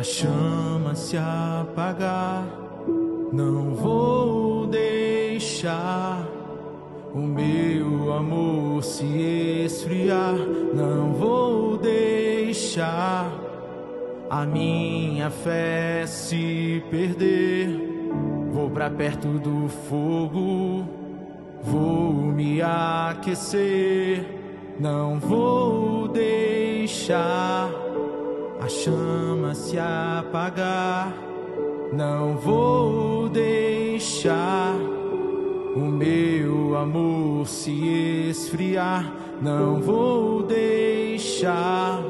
a chama se apagar. Não vou deixar o meu amor se esfriar. Não vou deixar a minha fé se perder. Vou pra perto do fogo, vou me aquecer. Não vou deixar a chama se apagar. Não vou deixar o meu amor se esfriar. Não vou deixar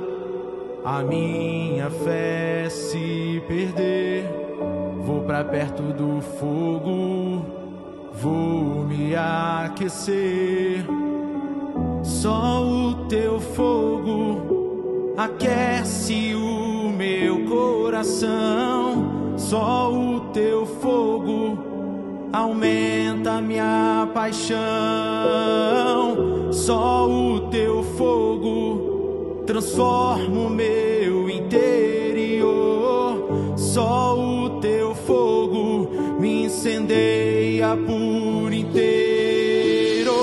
a minha fé se perder. Vou pra perto do fogo, vou me aquecer. Só o teu fogo aquece o meu coração. Só o teu fogo aumenta minha paixão. Só o teu fogo transforma o meu interior. Só o teu fogo me incendeia por inteiro,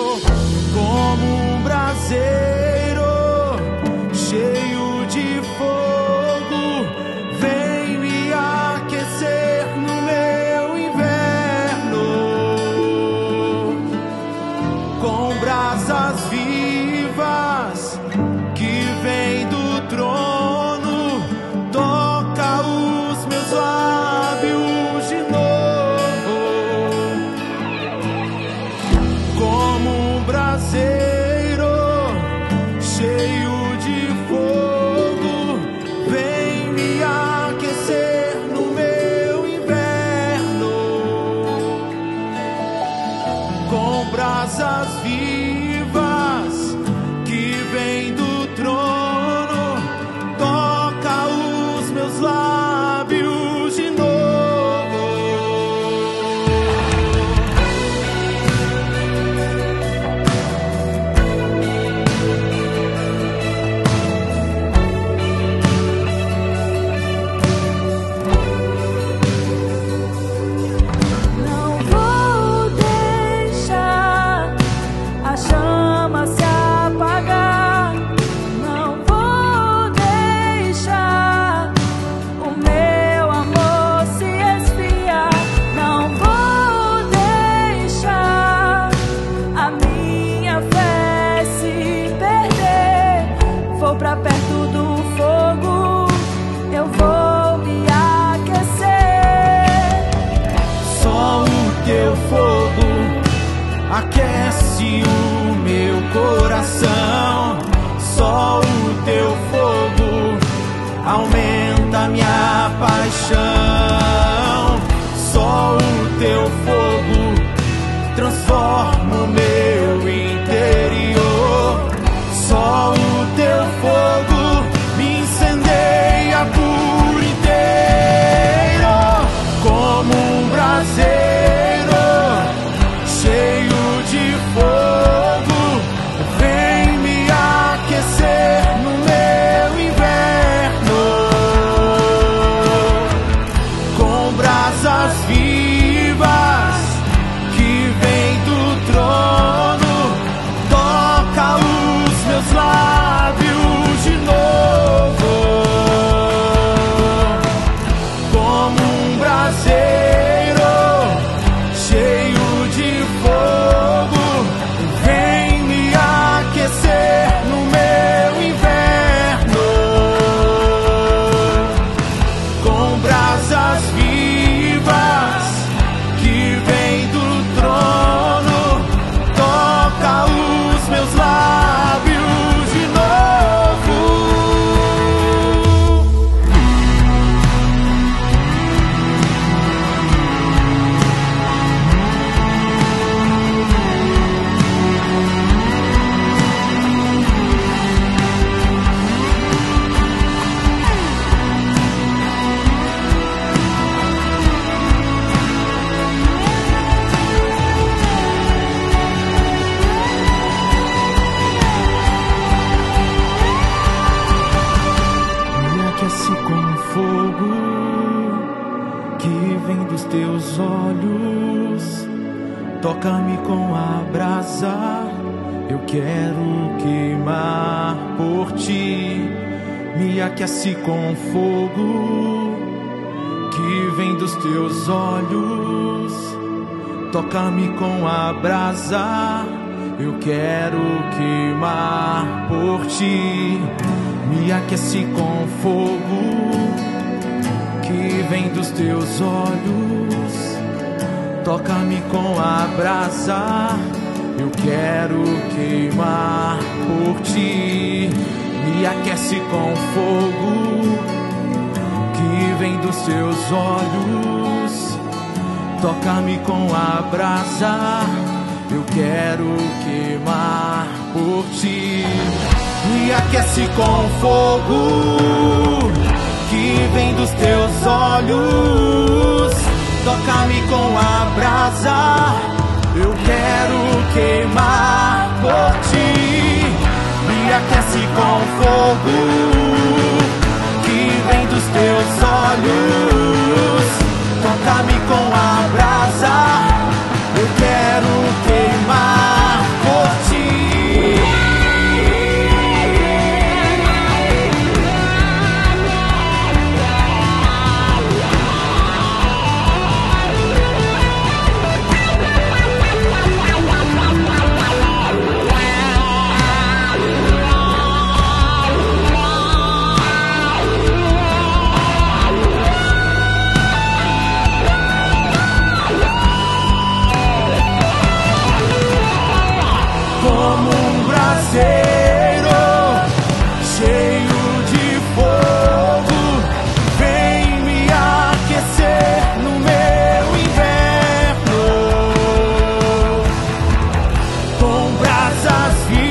como um braseiro coração. Só o teu fogo aumenta minha paixão. Só o teu fogo transforma o meu brasa, eu quero queimar por ti. Me aquece com fogo que vem dos teus olhos. Toca-me com a brasa, eu quero queimar por ti. Me aquece com fogo que vem dos teus olhos. Toca-me com a brasa, eu quero queimar por ti. Me aquece com fogo que vem dos teus olhos. Toca-me com a brasa, eu quero queimar por ti. Me aquece com fogo que vem dos teus olhos. Toca-me com a brasa, queimar por ti. Me aquece com fogo que vem dos teus olhos. como um braseiro cheio de fogo. Vem me aquecer no meu inverno com brasas vivas.